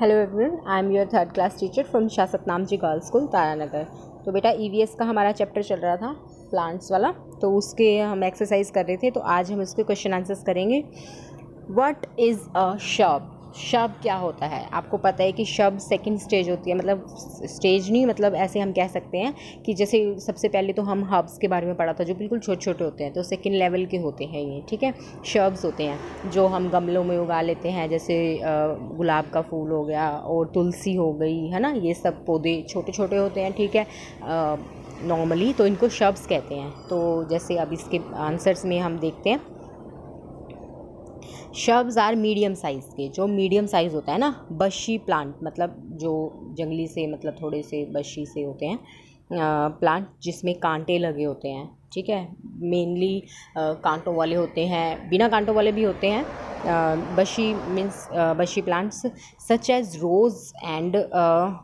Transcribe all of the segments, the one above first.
Hello everyone I am your third class teacher from Shah Satnam ji girls school Taranagar तो बेटा EVS का हमारा chapter चल रहा था प्लांट्स वाला। तो उसके हम एक्सरसाइज कर रहे थे तो आज हम उसके क्वेश्चन आंसर्स करेंगे। वट इज़ अ शॉप शब्द क्या होता है? आपको पता है कि शब्द सेकंड स्टेज होती है। मतलब स्टेज नहीं मतलब ऐसे हम कह सकते हैं कि जैसे सबसे पहले तो हम हब्स के बारे में पढ़ा था, जो बिल्कुल छोटे छोटे होते हैं तो सेकंड लेवल के होते हैं ये, ठीक है? शब्द होते हैं, जो हम गमलों में उगा लेते हैं, जैसे गुलाब का फूल हो गया और तुलसी हो गई, है ना? ये सब पौधे छोटे छोटे होते हैं, ठीक है? नॉर्मली तो इनको शब्स कहते हैं। तो जैसे अब इसके आंसर्स में हम देखते हैं। शब्स आर मीडियम साइज़ के, जो मीडियम साइज़ होता है ना बशी प्लांट मतलब जो जंगली से मतलब थोड़े से बशी से होते हैं प्लांट जिसमें कांटे लगे होते हैं, ठीक है? मेनली कांटों वाले होते हैं, बिना कांटों वाले भी होते हैं bushy means bushy plants such as rose and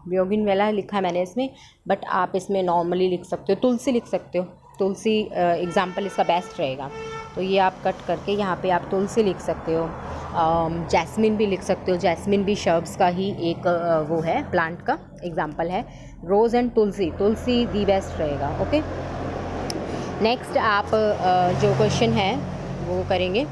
bougainvillea लिखा है मैंने इसमें बट आप इसमें नॉर्मली लिख सकते हो, तुलसी लिख सकते हो, तुलसी एग्ज़ाम्पल इसका बेस्ट रहेगा। तो ये आप कट करके यहाँ पे आप तुलसी लिख सकते हो जैस्मिन भी लिख सकते हो। जैस्मिन भी शर्ब्स का ही एक वो है प्लांट का एग्ज़ाम्पल है। Rose and tulsi tulsi the best रहेगा ओके नेक्स्ट आप जो क्वेश्चन है, वो करेंगे।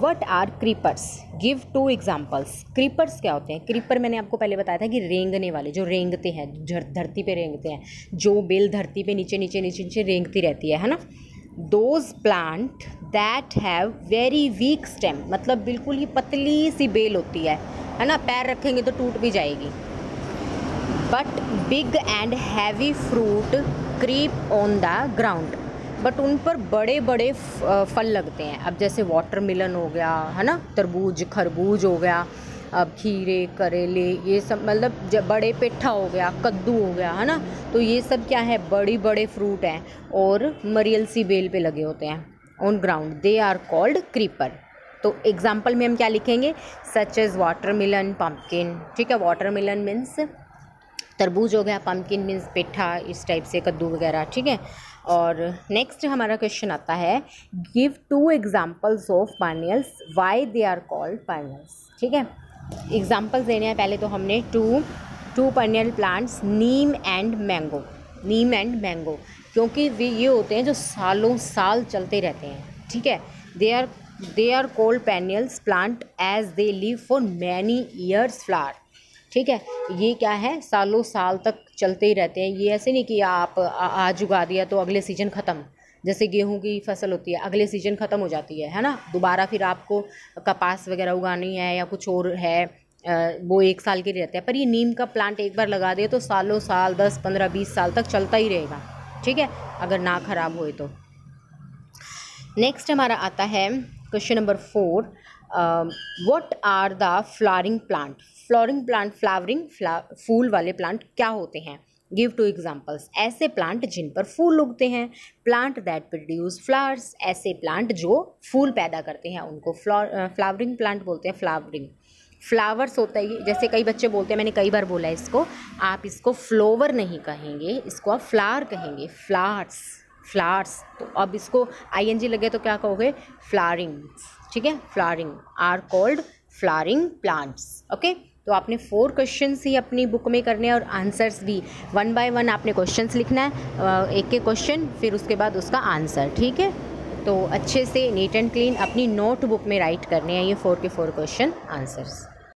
What are creepers give two examples creepers क्या होते हैं? क्रीपर मैंने आपको पहले बताया था कि रेंगने वाले, जो रेंगते हैं धरती पे रेंगते हैं, जो बेल धरती पे नीचे नीचे नीचे नीचे रेंगती रहती है है ना? Those plant that have very weak stem मतलब बिल्कुल ही पतली सी बेल होती है है ना? पैर रखेंगे तो टूट भी जाएगी। But big and heavy fruit creep on the ground but उन पर बड़े बड़े फल लगते हैं। अब जैसे वाटरमेलन हो गया, है ना? तरबूज, खरबूज हो गया अब खीरे, करेले, ये सब मतलब बड़े पेठा हो गया, कद्दू हो गया, है ना? तो ये सब क्या है? बड़ी बड़े फ्रूट हैं और मरियल सी बेल पे लगे होते हैं on ground they are called creeper तो एग्ज़ाम्पल में हम क्या लिखेंगे? Such as watermelon pumpkin ठीक है वाटर मिलन मीन्स तरबूज हो गया पम्पकिन मीन्स पेठा, इस टाइप से कद्दू वगैरह, ठीक है? और नेक्स्ट हमारा क्वेश्चन आता है give two examples of perennials why they are called perennials ठीक है? एग्जाम्पल्स देने हैं पहले तो हमने two two perennial plants, neem and mango, neem and mango, क्योंकि वे ये होते हैं जो सालों साल चलते रहते हैं, ठीक है? They are they are called perennials plant as they live for many years flower ठीक है? ये क्या है? सालों साल तक चलते ही रहते हैं। ये ऐसे नहीं कि आप आज उगा दिया तो अगले सीज़न ख़त्म। जैसे गेहूँ की फ़सल होती है, अगले सीज़न ख़त्म हो जाती है है ना? दोबारा फिर आपको कपास वगैरह उगानी है या कुछ और है वो एक साल के लिए रहते हैं। पर ये नीम का प्लांट एक बार लगा दे तो सालों साल, दस, पंद्रह, बीस साल तक चलता ही रहेगा, ठीक है? अगर ना ख़राब होए तो। नेक्स्ट हमारा आता है question number four what are the flowering plant flowering plant flowering फूल वाले प्लांट क्या होते हैं? गिव टू एग्जाम्पल्स ऐसे प्लांट जिन पर फूल उगते हैं प्लांट दैट प्रोड्यूस फ्लावर्स ऐसे प्लांट जो फूल पैदा करते हैं, उनको फ्लावरिंग प्लांट बोलते हैं फ्लावरिंग फ्लावर्स होता है जैसे कई बच्चे बोलते हैं, मैंने कई बार बोला है इसको, आप इसको फ्लोवर नहीं कहेंगे, इसको आप फ्लावर कहेंगे फ्लावर्स फ्लावर्स तो अब इसको आई एन जी लगे तो क्या कहोगे? फ्लावरिंग ठीक है? Flowering are called flowering plants okay तो आपने फोर क्वेश्चंस ही अपनी बुक में करने हैं और आंसर्स भी। वन बाय वन आपने क्वेश्चंस लिखना है एक एक क्वेश्चन फिर उसके बाद उसका आंसर ठीक है? तो अच्छे से नीट एंड क्लीन अपनी नोटबुक में राइट करने हैं ये फोर के फोर क्वेश्चन आंसर्स